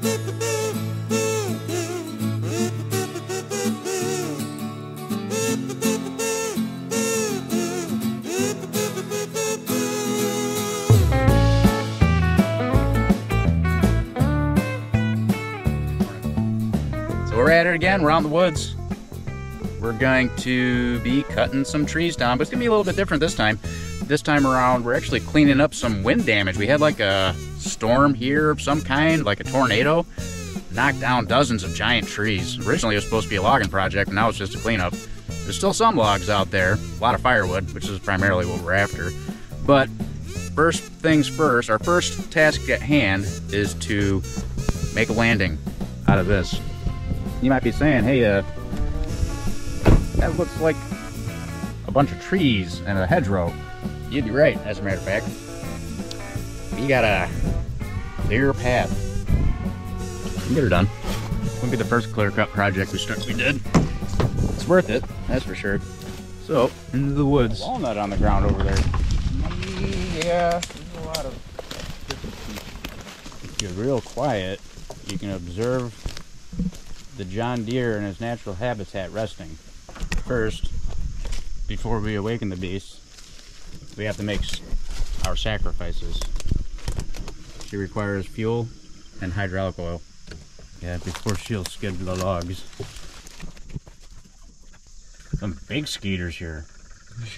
So we're at it again. We're out in the woods. We're going to be cutting some trees down, but it's gonna be a little bit different this time. This time around, we're actually cleaning up some wind damage. We had like a storm here of some kind, like a tornado, knocked down dozens of giant trees. Originally, it was supposed to be a logging project, and now it's just a cleanup. There's still some logs out there, a lot of firewood, which is primarily what we're after. But first things first, our first task at hand is to make a landing out of this. You might be saying, hey, uh, that looks like a bunch of trees and a hedgerow. You'd be right, as a matter of fact. We got a clear path. We can get her done. Wouldn't be the first clear cut project we start we did. It's worth it, that's for sure. So, into the woods. Walnut on the ground over there. Yeah, there's a lot of If you're real quiet, you can observe the John Deere in his natural habitat resting. First, before we awaken the beast, we have to make our sacrifices. She requires fuel and hydraulic oil. Yeah, before she'll skid the logs. Some big skeeters here. If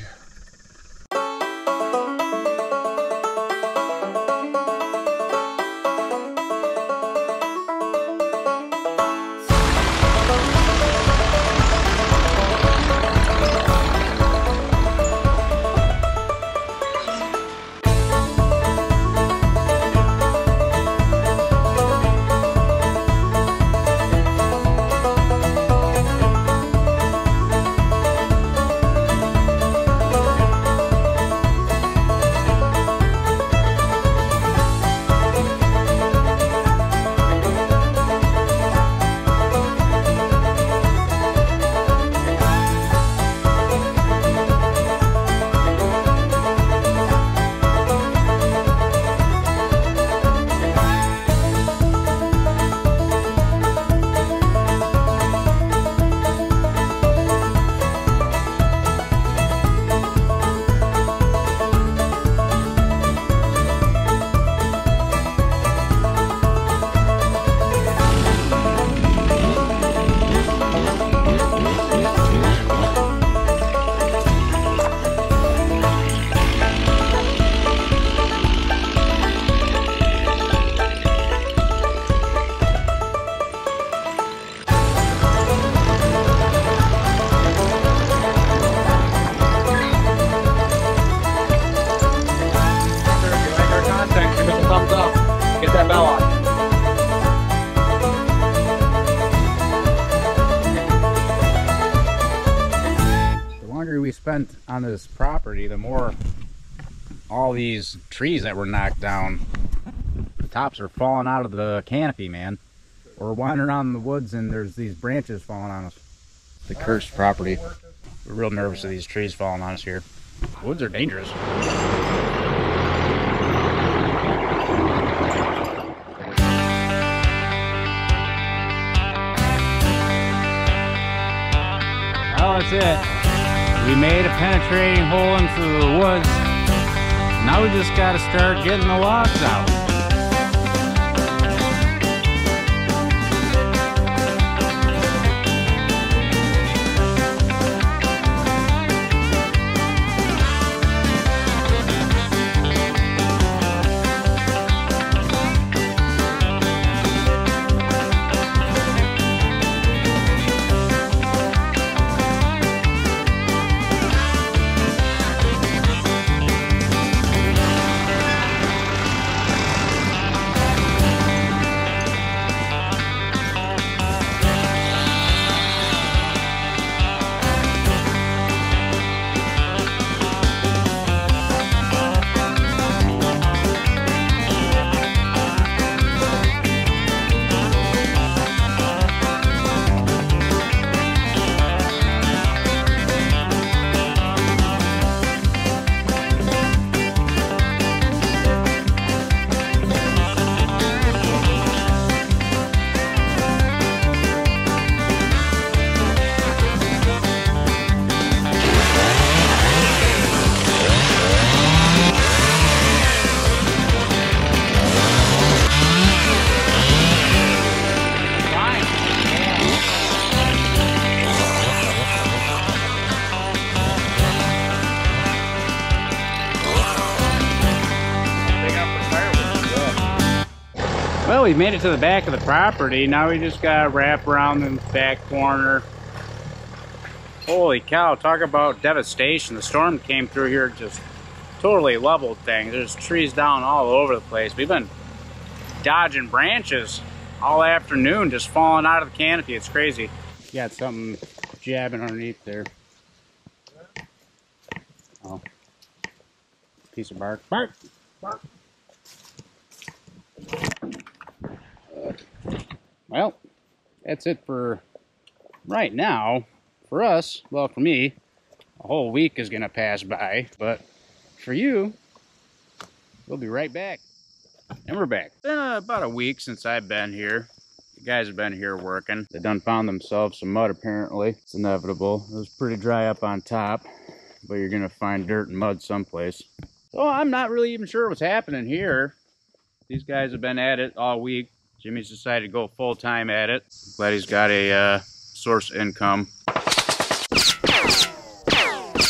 spent on this property, the more all these trees that were knocked down, the tops are falling out of the canopy, man. We're wandering around in the woods and there's these branches falling on us. The cursed property. We're real nervous of these trees falling on us here. Woods are dangerous. That's it. We made a penetrating hole into the woods. Now we just gotta start getting the logs out. Well, we've made it to the back of the property. Now we just gotta wrap around the back corner. Holy cow, talk about devastation. The storm came through here, just totally leveled things. There's trees down all over the place. We've been dodging branches all afternoon, just falling out of the canopy. It's crazy. Got something jabbing underneath there. Oh. Piece of bark. Bark! Bark! Well, that's it for right now. For us, well, for me, a whole week is going to pass by. But for you, we'll be right back. And we're back. It's been uh, about a week since I've been here. The guys have been here working. They done found themselves some mud apparently. It's inevitable. It was pretty dry up on top, but you're gonna find dirt and mud someplace. So I'm not really even sure what's happening here. These guys have been at it all week. Jimmy's decided to go full time at it. Glad he's got a uh, source income.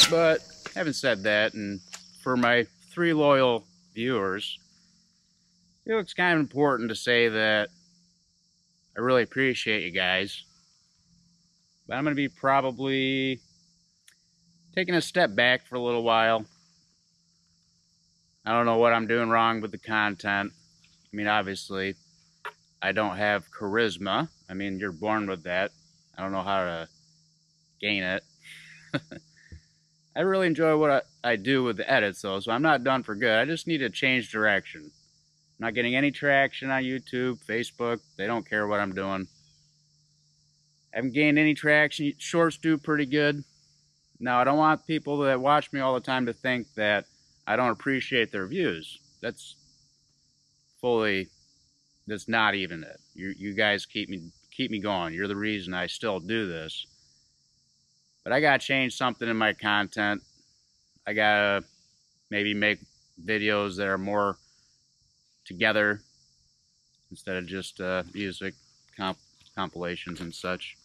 But having said that, and for my three loyal viewers, it looks kind of important to say that I really appreciate you guys. But I'm going to be probably taking a step back for a little while. I don't know what I'm doing wrong with the content. I mean, obviously, I don't have charisma. I mean, you're born with that. I don't know how to gain it. I really enjoy what I, I do with the edits, though, so I'm not done for good. I just need to change direction. I'm not getting any traction on YouTube, Facebook. They don't care what I'm doing. I haven't gained any traction. Shorts do pretty good. Now, I don't want people that watch me all the time to think that I don't appreciate their views. That's fully, that's not even it. You, you guys keep me, keep me going. You're the reason I still do this. But I got to change something in my content. I got to maybe make videos that are more together instead of just uh, music comp compilations and such.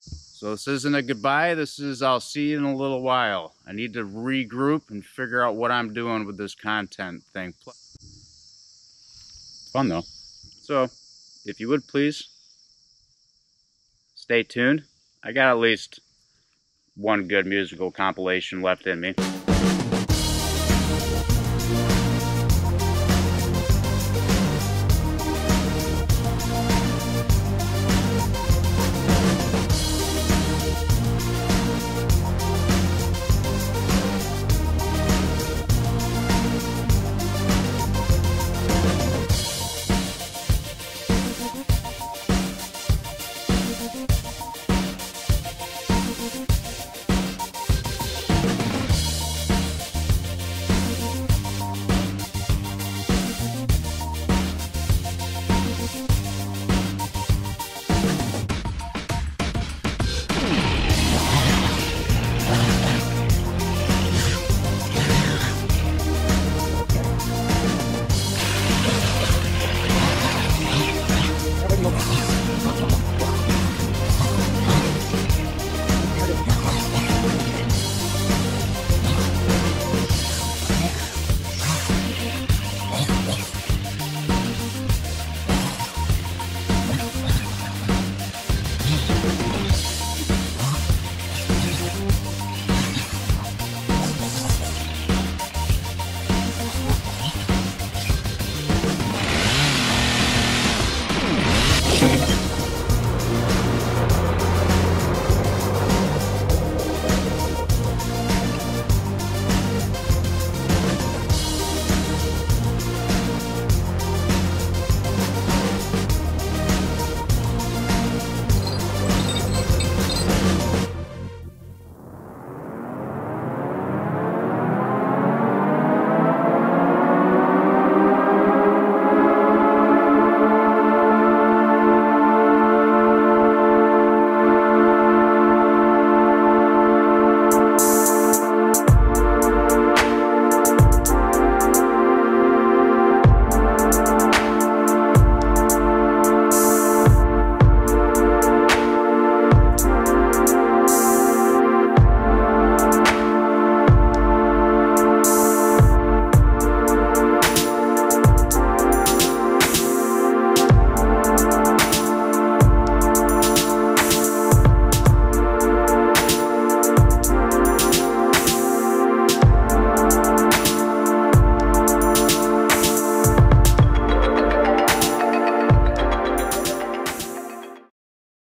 So this isn't a goodbye. This is I'll see you in a little while. I need to regroup and figure out what I'm doing with this content thing. Fun though. So if you would please stay tuned. I got at least one good musical compilation left in me.